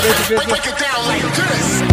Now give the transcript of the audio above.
Break it down like this.